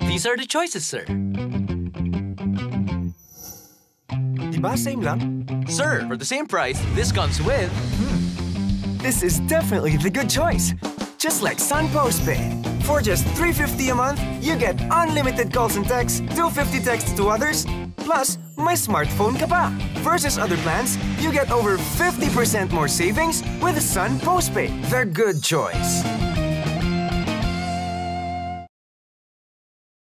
These are the choices, sir. Diba same lang? Sir, for the same price, this comes with... Hmm. This is definitely the good choice. Just like Sun Postpaid. For just three fifty a month, you get unlimited calls and texts, 250 texts to others, plus my smartphone ka. Versus other plans, you get over 50% more savings with Sun Postpaid. The good choice.